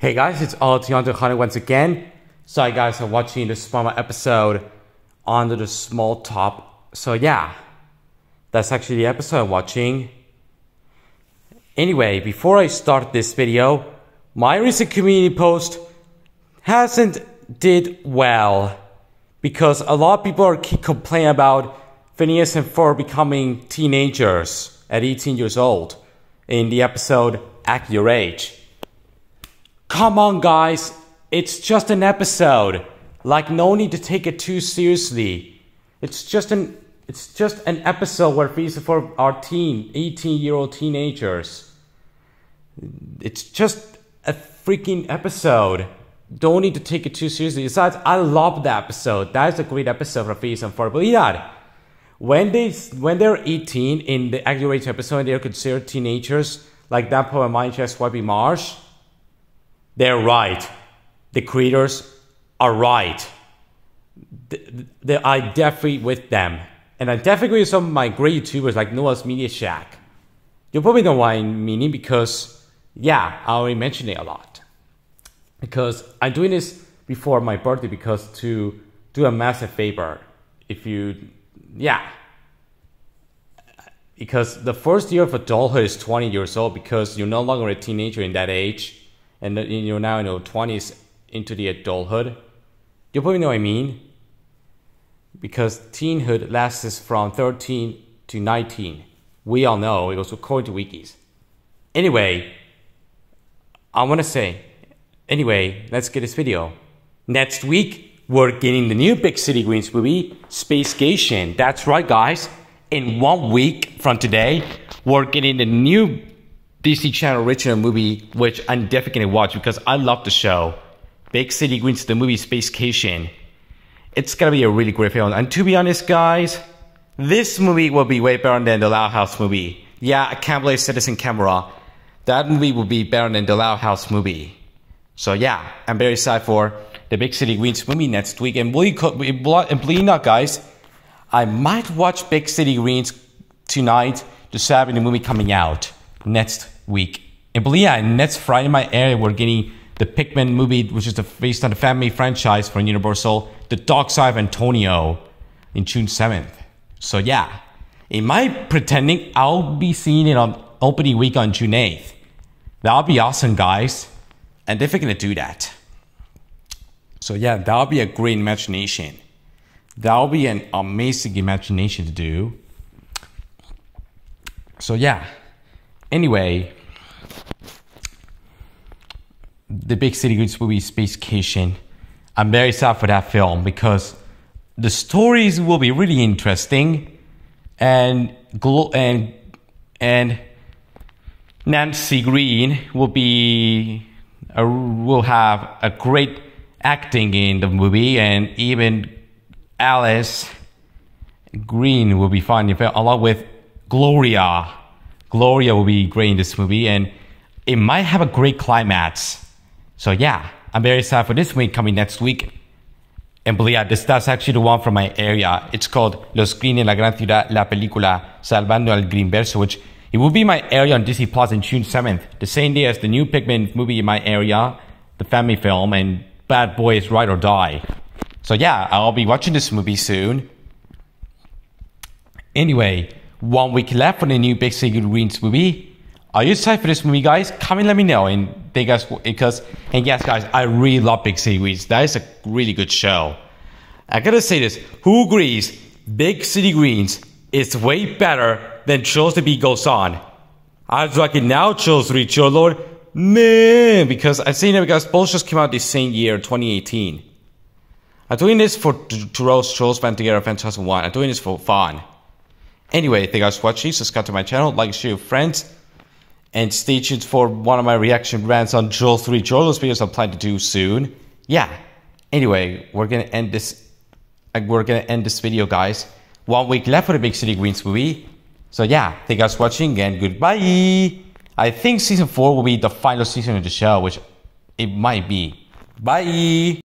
Hey guys, it's Altionto Honey once again. Sorry guys for watching this small episode under the small top. So yeah, that's actually the episode I'm watching. Anyway, before I start this video, my recent community post hasn't did well because a lot of people are keep complaining about Phineas and Ferb becoming teenagers at 18 years old in the episode Act Your Age. Come on, guys. It's just an episode. Like, no need to take it too seriously. It's just an it's just an episode where fees for our teen, 18 year old teenagers. It's just a freaking episode. Don't need to take it too seriously. Besides, I love the episode. That is a great episode for Ferb. Believe that. When they when they're 18 in the Act Your Age episode, they're considered teenagers, like that poem Manchester Swipey Marsh they're right. The creators are right. The, the, I definitely with them. And I definitely with some of my great YouTubers like Noah's Media Shack. You probably know why I'm meaning because, yeah, I already mentioned it a lot. Because I'm doing this before my birthday because to do a massive favor. If you, yeah. Because the first year of adulthood is 20 years old because you're no longer a teenager in that age and uh, you're now in your 20s into the adulthood, you probably know what I mean. Because teenhood lasts from 13 to 19. We all know it goes according to wikis. Anyway, I want to say, anyway, let's get this video. Next week, we're getting the new Big City Greens movie, Spacecation. That's right, guys. In one week from today, we're getting the new Disney Channel original movie, which I'm definitely gonna watch because I love the show. Big City Greens, the movie Spacecation. It's gonna be a really great film. And to be honest, guys, this movie will be way better than the Loud House movie. Yeah, I can't believe Citizen Camera. That movie will be better than the Loud House movie. So yeah, I'm very excited for the Big City Greens movie next week. And believe, believe not, guys, I might watch Big City Greens tonight to celebrate the movie coming out next week. And believe yeah, next Friday in my area, we're getting the Pikmin movie, which is the, based on the family franchise from Universal, The Dark Side of Antonio, in June 7th. So yeah, in my pretending I'll be seeing it on opening week on June 8th. That'll be awesome, guys. And if we're gonna do that. So yeah, that'll be a great imagination. That'll be an amazing imagination to do. So yeah. Anyway, the Big City Greens movie Spacecation. I'm very sad for that film because the stories will be really interesting and and and Nancy Green will be a, will have a great acting in the movie and even Alice Green will be fun along with Gloria Gloria will be great in this movie, and it might have a great climax. So yeah, I'm very excited for this movie coming next week. And believe this that's actually the one from my area. It's called Los Green en la Gran Ciudad, la película Salvando al Greenverso, which it will be my area on Disney Plus on June 7th, the same day as the new Pikmin movie in my area, the family film, and Bad Boys Ride or Die. So yeah, I'll be watching this movie soon. Anyway, one week left for the new Big City Greens movie. Are you excited for this movie, guys? Come and let me know. And they guys, because and yes, guys, I really love Big City Greens. That is a really good show. I gotta say this: Who agrees? Big City Greens is way better than Trolls The Beat Goes On. I was like, now Trolls 3, Joe Lord, man, because I've seen it because both just came out the same year, 2018. I'm doing this for to roast Trolls Fan Together Fan 2001. I'm doing this for fun. Anyway, thank you guys for watching. Subscribe to my channel, like, share with friends, and stay tuned for one of my reaction rants on Joel 3 Joel videos I'm planning to do soon. Yeah. Anyway, we're gonna end this. We're gonna end this video, guys. One week left for the Big City Greens movie. So yeah, thank you guys for watching and goodbye. I think season four will be the final season of the show, which it might be. Bye.